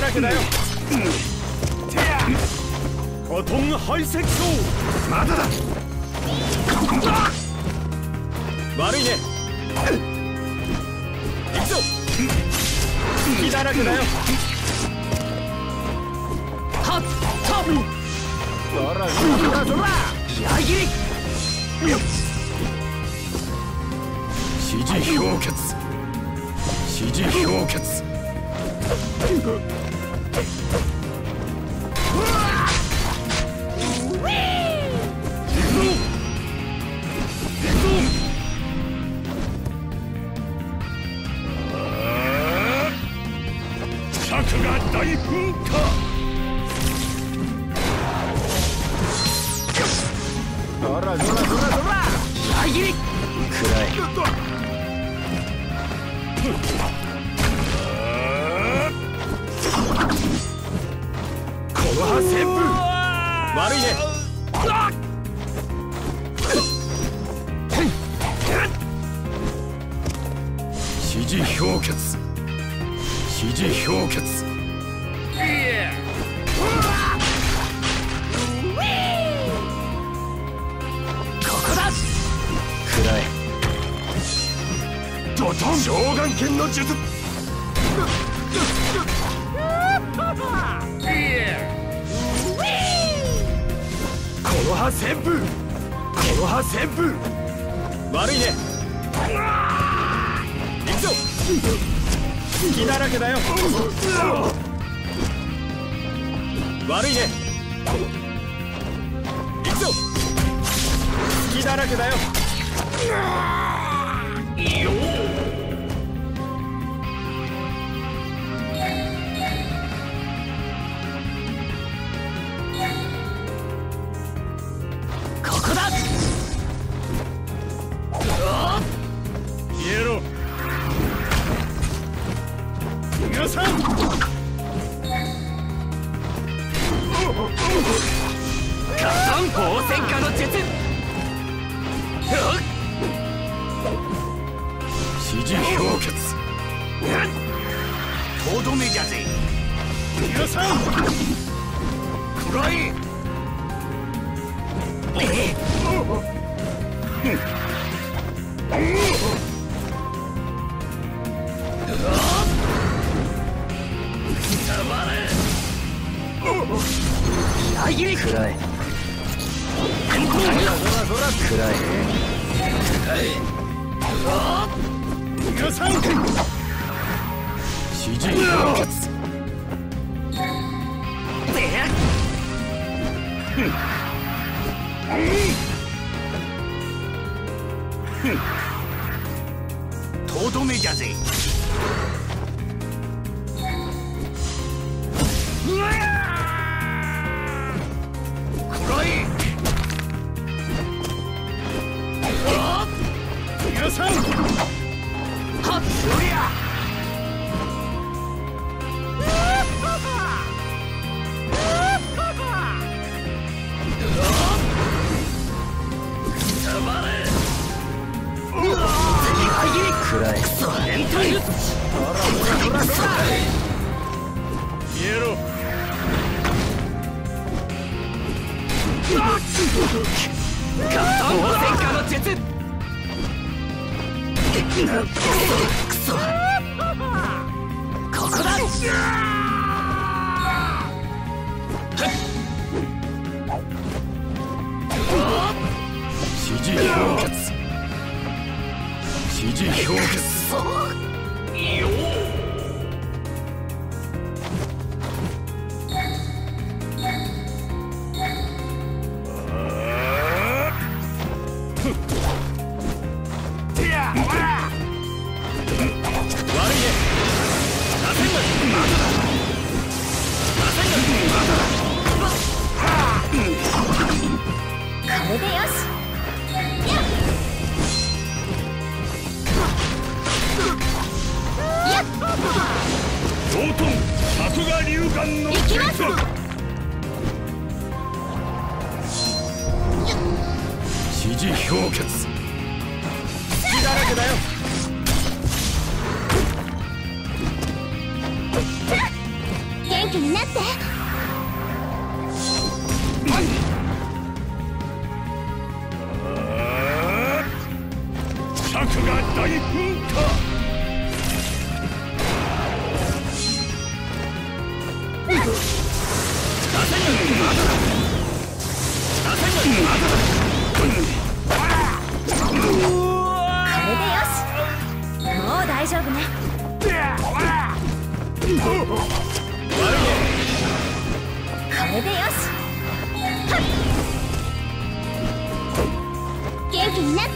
だらけだよてやフォトン排斥層まだだ悪いね行くぞ隙だらけだよはっはっそらそらそら矢切り指示氷結指示氷結 Hey! 旋風悪いね指示氷結指示氷結ここだ暗いドトン召喚剣の術。旋風この葉旋風悪いね。行くぞ。隙だらけだよ。悪いね。行くぞ。隙だらけだよ。こ皆さんくらえ暗い。暗い。皆さん指示指示気になって。れでよし。はっ。元気になって。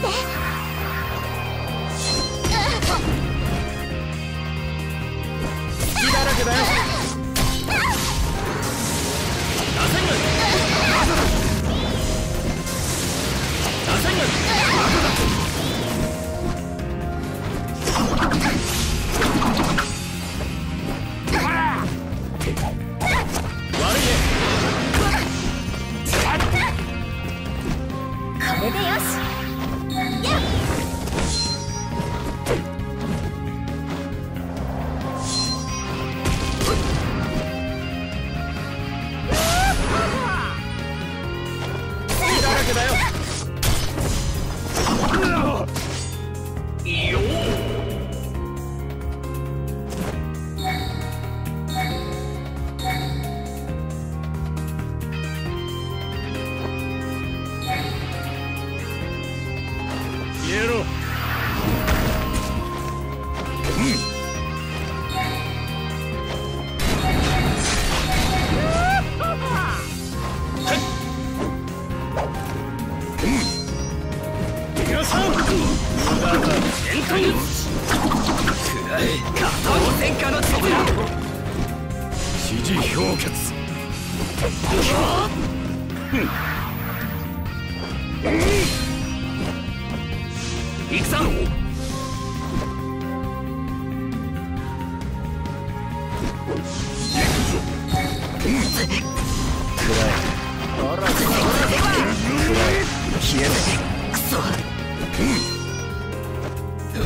血だらけだよ。指示氷結行くぞ消えないクソう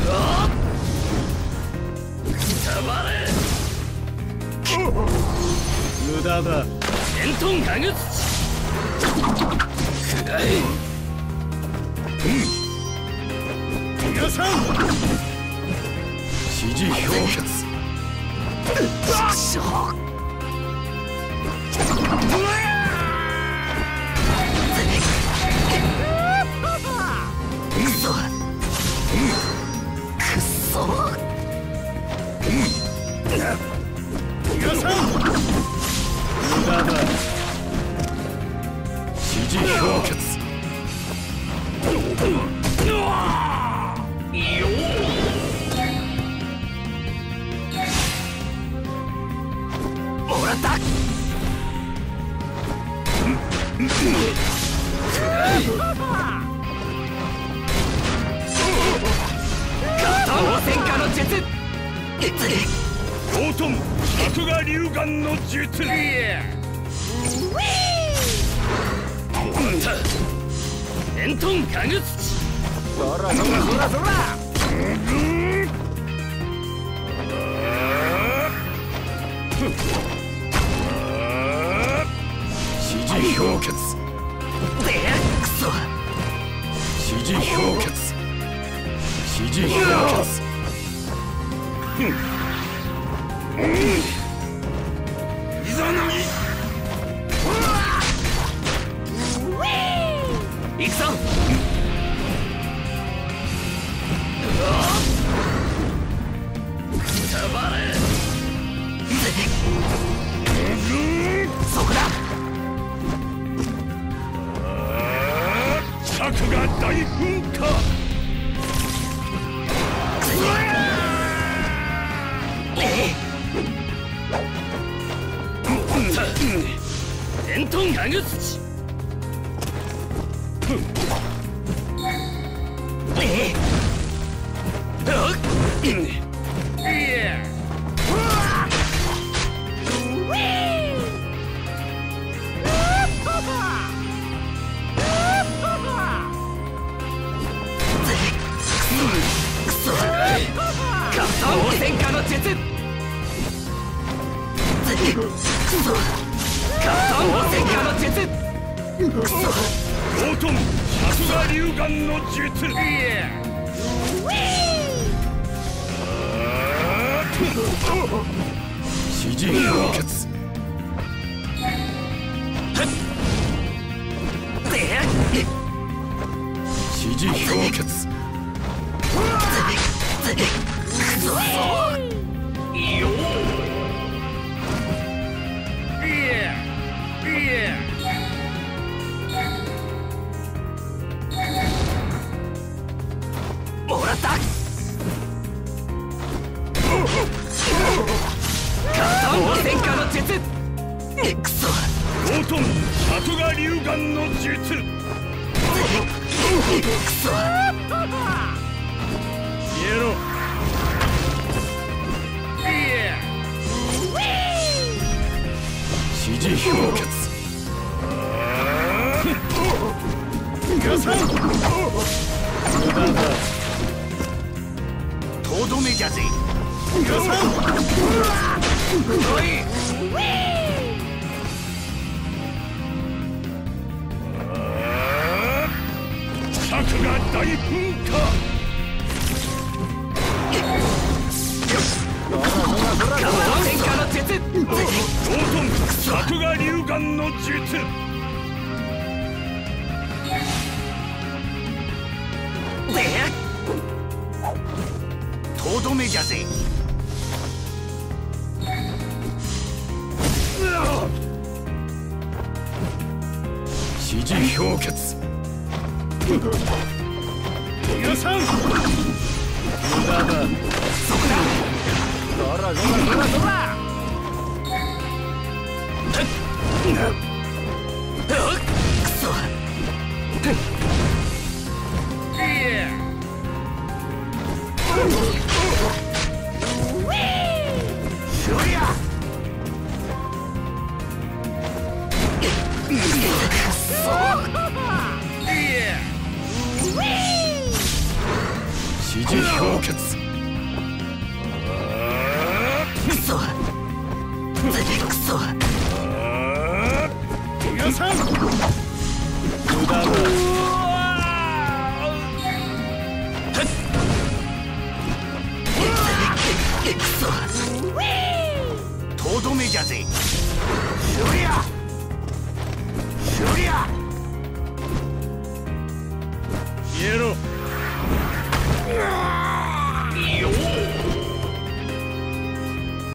わたまれ無駄だ。伝統ガグ土くらえうん。皆さん。指示氷結くそくそくっそ作画龍眼の術。伝統ガグ土そらそらそらそら。指示氷結でくそ指示氷結指示氷結い伝統ガグスチクソいや王戦火の術ロートン百賀流眼の術いや指示氷結指示氷結も指示氷結ガサンとどめじゃぜ。ガサンおい。策が大噴火王戦火のだぜ。クソ皆さん。